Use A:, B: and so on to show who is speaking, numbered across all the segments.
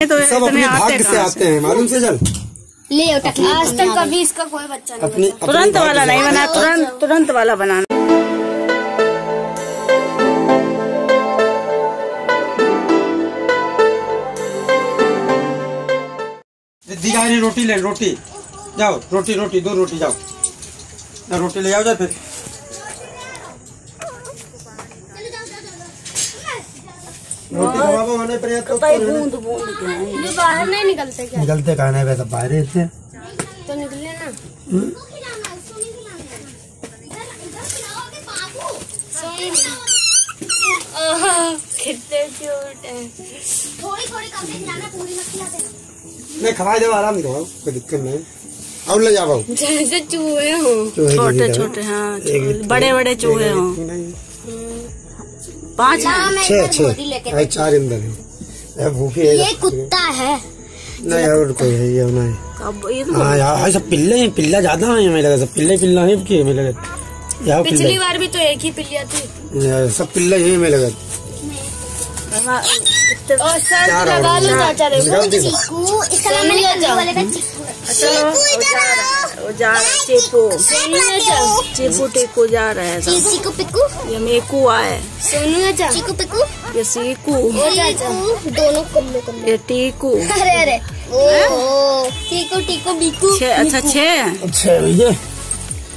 A: तो
B: सब अपने भाग्य से आते हैं मालूम से जल
C: ले आज तक कभी इसका कोई बच्चा नहीं
B: अपनी?
A: तुरंत
B: अपने
A: वाला नहीं बना तुरंत तुरंत वाला बनाना
B: दिगारी रोटी ले रोटी। जाओ रोटी रोटी दो रोटी जाओ। ना रोटी ले आओ जा फिर। होने पर या तो
A: बूंद बूंद
C: ये बाहर नहीं निकलते क्या?
B: निकलते कहा है वैसे बाहर
C: तो निकले ना आह, कितने क्यूट है।
B: नहीं खवा दे आराम से कोई दिक्कत नहीं। और ले जाओ।
C: जैसे चूहे हो।
A: छोटे छोटे हाँ बड़े बड़े चूहे हों। पाँच हैं।
B: छह छह चार अंदर है। ये भूखी है।
C: ये कुत्ता है।
B: नहीं और कोई है ये नहीं।
A: अब ये तो
B: हाँ यार हाँ, सब पिल्ले हैं पिल्ला ज़्यादा है हमें लगा सब पिल्ले पिल्ला है कि हमें लगा। यहाँ
C: पिछली बार भी तो एक ही पिलिया थी।
B: यार, सब पिल्ले ही हमें लगा।
A: हाँ,
C: और सर लगा लो चाचा रे
B: निकाल
C: इसका नाम मैंने वाले का
A: चलो वो जा रहा है वो जा रहा है चीकू टीकू जा रहा है
C: पिकू।
A: ये मेकू आए।
C: सोनू चीकू पिकू।
A: ये सीकू।
C: दोनों कल्लो
A: ये टीकू।
C: अरे अरे। ओ टीको टीको बीकू
A: अच्छा छह
B: अच्छा भैया।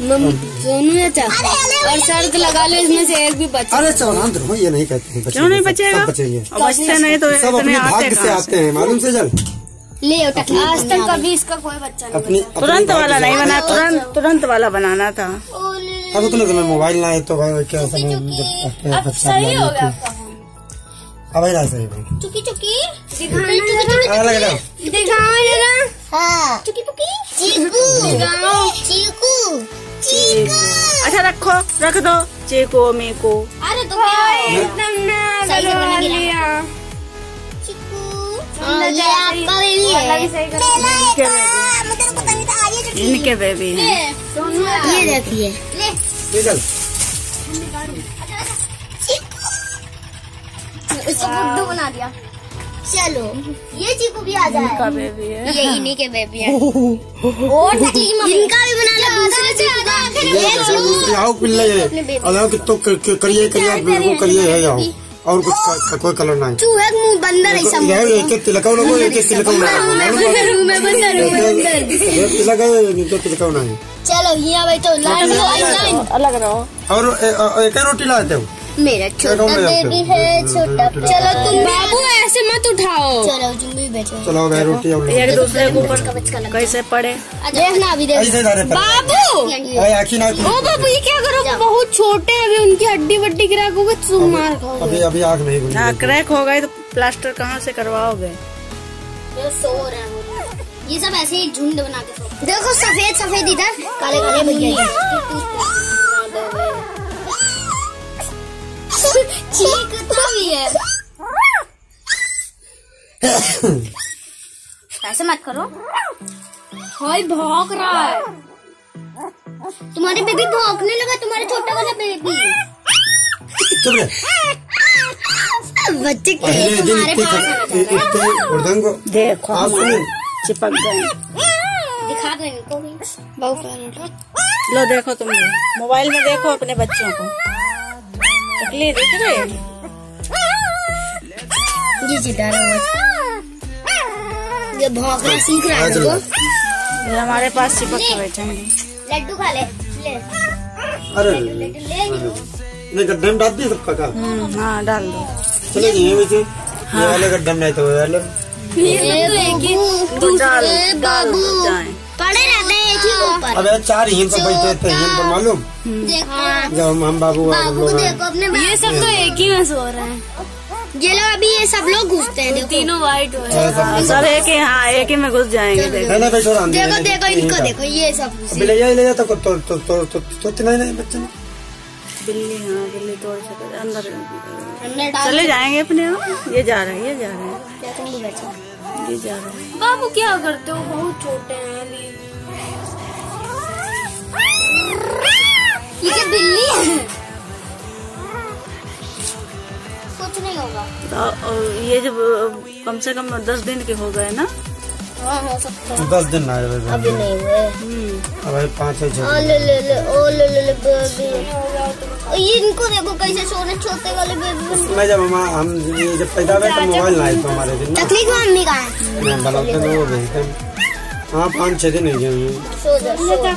C: सोनू चाचा और शर्त लगा लो इसमें से एक भी बचा
B: अरे चलो तो ये नहीं कहते
A: क्यों नहीं बचेगा? अब नहीं तो
B: सब अपने भाग्य से आते हैं मालूम से जल
C: ले आज तक कभी इसका कोई बच्चा नहीं
B: अपनी
A: तुरंत वाला नहीं बना तुरंत तुरंत वाला बनाना था।
B: अब तो मैं मोबाइल लाए तो भाई क्या सब
C: अब सही हो गया आपका
B: अब ही सही भाई
C: चुकी चुकी। दिखाना
B: अलग अलग
C: दिखाओ जरा। हाँ। चुकी पुकी चीकू। दिखाओ। चीकू।
A: चीकू। अच्छा रखो रख दो। चीकू मेकू।
C: अरे तो क्या एकदम ना गलवा लिया। ये आपका है।
A: इनके बेबी हैं।
C: ये देखिए
B: ये
C: इसको गुड्डू बना दिया। चलो ये चीकू भी आ जाए।
A: इनका बेबी है।
C: ये इन्हीं के बेबी है। और इनका भी बना लो दूसरे चीकू का। ये
B: दूसरी आओ पिल्ले। है अलाओ कि तो क- क- करिए करिए बिल्कुल करिए। है आओ। और कुछ क- कोई कलर नहीं।
C: तू का मुँह बंदर है सब
B: यह एक तिलकाऊ लगो एक तिलकाऊ
C: मैं बंदर हूँ मैं बंदर हूँ मैं बंदर।
B: है तिलकाऊ नहीं।
C: चलो यहाँ भाई तो लाइन लाइन लाइन
A: अलग रहो।
B: और एक रोटी लाते हो?
C: मेरा छोटा बेबी
B: है।
C: छोटा चलो तुम
D: बाबू ऐसे
C: चलो
B: मैं रोटी और
A: एक दूसरे के ऊपर कैसे पड़े?
C: देखना अभी
D: बाबू!
B: अरे आखी ना
D: ओ बाबू ये क्या करो बहुत छोटे अभी उनकी हड्डी वड्डी क्रैक मार
B: अभी अभी आग नहीं
A: हाँ क्रैक हो गए तो प्लास्टर कहाँ से करवाओगे?
C: ये सो रहे हैं ये सब ऐसे ही झुंड बना के देखो सफ़ेद सफ़ेद इधर काले काले भैया ऐसे मत करो।
D: हाय भौंक रहा है।
C: तुम्हारे बेबी भौंकने लगा तुम्हारे छोटा वाला बेबी
B: चुप रहे।
C: बच्चे
B: पहले दिन इतने को
A: देखो
B: आप सुने
A: चिपक गए।
C: दिखा दो इनको भी।
A: लो देखो तुम मोबाइल में देखो अपने बच्चों को। चकली दिख रहे
C: ये जिता रहा ये भौंकना सीख रहा है देखो
A: हमारे पास चिपक के बैठेंगे
C: लड्डू खा ले ले।
B: अरे।
C: लड्डू ले
B: नहीं गड्ढे में डाल दिए सबका का?
A: हम्म, हाँ डाल दो।
B: चले जाइए वैसे। ये वाले गड्ढे में नहीं तो वाले
A: तो डाल डाल जाए।
C: पड़े रहते हैं एक ही ऊपर।
B: अब चार ही पर बैठे थे यहीं पर मालूम?
C: देखो
B: जब हम हम बाबू
C: बाबू
B: लोग
C: देखो अपने
D: ये सब तो एक ही में सो रहे हैं।
C: ये लोग अभी ये सब लोग घुसते हैं देखो।
D: तीनों हुए
A: हाँ, सब एक ही हाँ एक ही में घुस जाएँगे देखो।
C: देखो देखो इनको देखो ये सब
B: ले जाए ले जाए तो तो तो तो तो नहीं नहीं बच्चे ने?
A: बिल्ली हाँ बिल्ली तोड़ सके अंदर।
C: अंदर
A: चले जाएँगे अपने ये जा रहे हैं ये जा रहे हैं।
C: क्या तुम भी बैठो।
A: ये जा रहे हैं।
D: बाबू क्या करते हो? बहुत छोटे हैं अभी।
C: ये बिल्ली है? कुछ नहीं होगा।
A: तो, ये जब कम से कम दस दिन के हो गए ना?
C: हाँ हो सकता है।
B: दस दिन आए हुए
C: अभी नहीं हुए।
A: हम्म।
B: अब पाँच छः
C: ओ
B: छः
C: ले ले ले ओ ले ले ले बेबी। ये इनको देखो कैसे सोने छोटे वाले बेबी।
B: मैं जब हम हम ये जब पैदा हुए तो मोबाइल आए तो हमारे दिन ना।
C: तकलीफ़ मम्मी का। है
B: मैं बनाते तो वो भेजते हैं। हाँ पाँच छः दिन हो गए हैं।
C: सो जा सो जा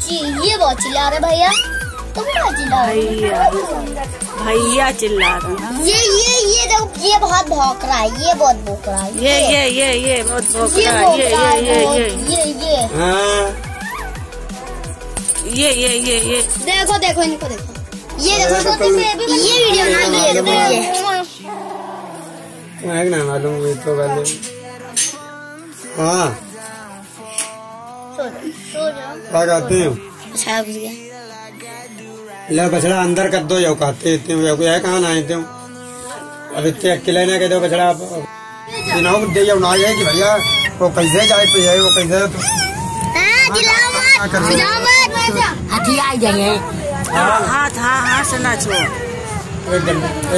C: जी ये बहुत चिल्ला रहे भैया। तुम चिल्ला
A: भैया भैया चिल्ला रहा है।
C: ये ये ये देखो ये बहुत भौंक रहा है ये बहुत भौंक रहा है
A: ये ये। ये ये बहुत भौंक रहा है ये ये ये
C: ये ये
B: हाँ
A: ये ये ये ये
C: देखो देखो इनको देखो। ये देखो छोटे से ये वीडियो ना ये देखो ये।
B: है ना मालूम ये तो पहले हाँ।
C: सो जा सो जा
B: क्या कहते हो?
C: अच्छा घुस गया
B: ले बछड़ा अंदर कर दो यो कहते थे यो है कहाँ ना थे अब इतने अकेले ना कह दो बछड़ा दिनों दे जाओ ना है कि भैया वो कैसे जाए पे है वो कैसे तो
C: हाँ
B: रहे हो?
E: हाथी आ जाए
A: हाथ हाँ हाथ से ना छो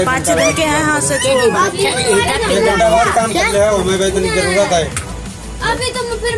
A: पाँच दिन के हैं हाथ से
B: एक घंटा बाद काम कर ले हमें भाई ज़रूरत है
C: अभी तो मैं फिर